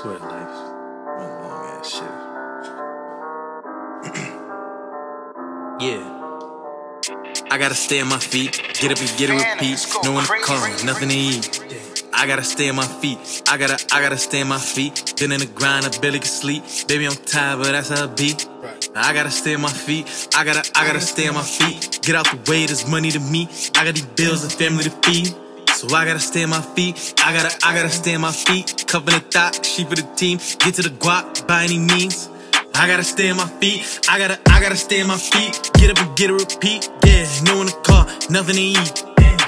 swear life's one long ass shit. yeah. I gotta stay on my feet, get up and get a repeat. No one to call, nothing to eat. I gotta stay on my feet. I gotta, I gotta stay on my feet. Been in the grind, I barely can sleep. Baby, I'm tired, but that's how it be. I gotta stay on my feet. I gotta, I gotta stay on my feet. Get out the way, there's money to me. I got these bills and family to feed. So I gotta stay on my feet. I gotta, I gotta stay on my feet. Covering the thought, she for the team. Get to the guap by any means. I gotta stay on my feet. I gotta, I gotta stay on my feet. Get up and get a repeat. Yeah, no one to call, nothing to eat.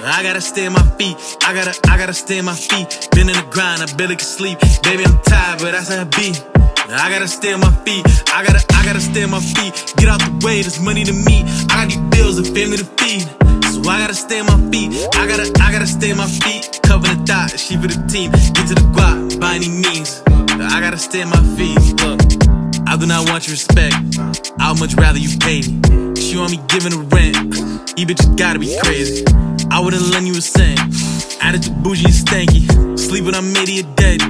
I gotta stay on my feet. I gotta, I gotta stay on my feet. Been in the grind, I barely can sleep. Baby, I'm tired, but that's how it be. I gotta stay on my feet. I gotta, I gotta stay on my feet. Get out the way, there's money to me. I got these bills and family to feed. I gotta stay on my feet. I gotta, I gotta stay on my feet. Cover the thought, she for the team. Get to the guap by any means. I gotta stay on my feet. Look. I do not want your respect. I would much rather you pay me. She want me giving her rent. You bitches gotta be crazy. I wouldn't lend you a cent. Attitude bougie and stanky. Sleep when I'm 80 or dead.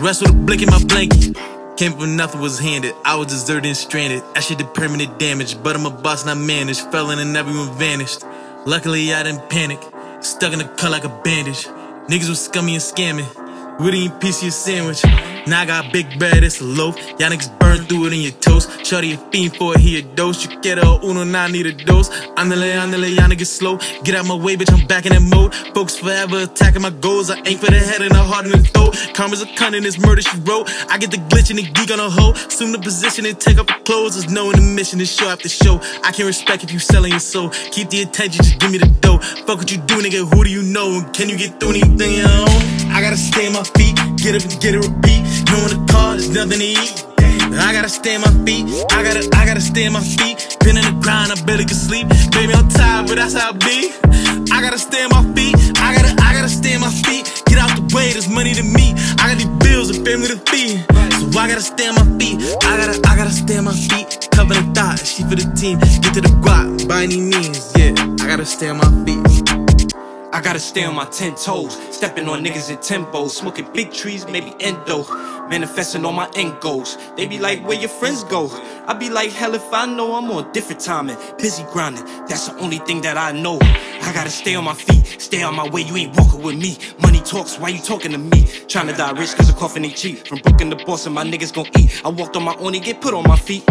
Rest with a blick in my blanket. Came from nothing, was handed. I was deserted and stranded. That shit did permanent damage. But I'm a boss, not managed. Fell in and everyone vanished. Luckily, I didn't panic. Stuck in the cut like a bandage. Niggas was scummy and scamming. We didn't piece of your sandwich. Now I got big bread, it's a loaf. Y'all niggas burn through it in your toast. Shorty a fiend for it, he a dose. You get a uno, now I need a dose. Andale, andale, y'all niggas slow. Get out my way, bitch, I'm back in that mode. Folks forever attacking my goals. I aim for the head and the heart and the throat. Karma's a cunt in this murder she wrote. I get the glitch and the geek on a hoe. Assume the position and take up the clothes. There's knowing the mission is show after show. I can respect if you selling your soul. Keep the attention, just give me the dough. Fuck what you do, nigga, who do you know? And can you get through anything gotta stay on my feet, get up and get a repeat. No one to call, there's nothing to eat. I gotta stay on my feet. I gotta, I gotta stay on my feet. Been in the grind, I barely can sleep. Baby, I'm tired, but that's how I be. I gotta stay on my feet. I gotta, I gotta stay on my feet. Get out the way, there's money to me. I got these bills and family to feed. So I gotta stay on my feet. I gotta, I gotta stay on my feet. Cover the thought, she for the team. Get to the guap by any means. Yeah, I gotta stay on my feet. I gotta stay on my ten toes, stepping on niggas in tempos, smoking big trees, maybe endo, manifesting all my end goals. They be like, where your friends go? I be like, hell if I know I'm on different timing, busy grinding. That's the only thing that I know. I gotta stay on my feet, stay on my way. You ain't walking with me. Money talks, why you talking to me? Tryna die rich cause coffin ain't cheap. From the boss and my niggas gon' eat. I walked on my own and get put on my feet.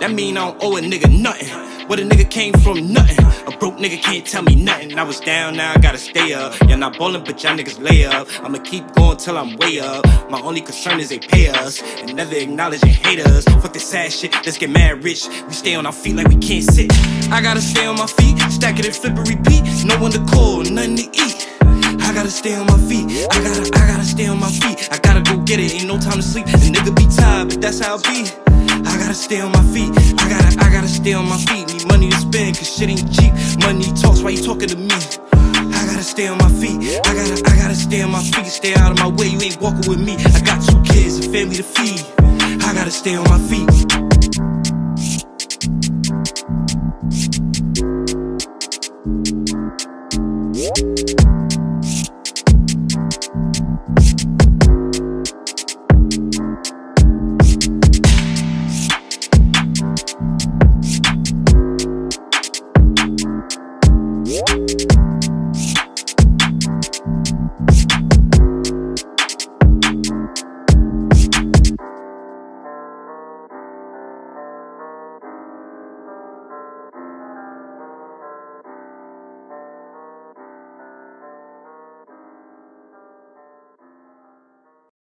That mean I don't owe a nigga nothing. Where the nigga came from, nothing. A broke nigga can't tell me nothing. I was down, now I gotta stay up. Y'all not ballin', but y'all niggas lay up. I'ma keep going till I'm way up. My only concern is they pay us and never acknowledging haters. Fuck this sad shit, let's get mad rich. We stay on our feet like we can't sit. I gotta stay on my feet, stack it and flip and repeat. No one to call, nothing to eat. I gotta stay on my feet. I gotta, I gotta stay on my feet. I gotta go get it. Ain't no time to sleep. The nigga be tired, but that's how it be. I gotta stay on my feet. I gotta, I gotta stay on my feet. Need money to spend, cause shit ain't cheap. Money talks, why you talking to me? I gotta stay on my feet. I gotta, I gotta stay on my feet. Stay out of my way, you ain't walking with me. I got two kids, a family to feed. I gotta stay on my feet.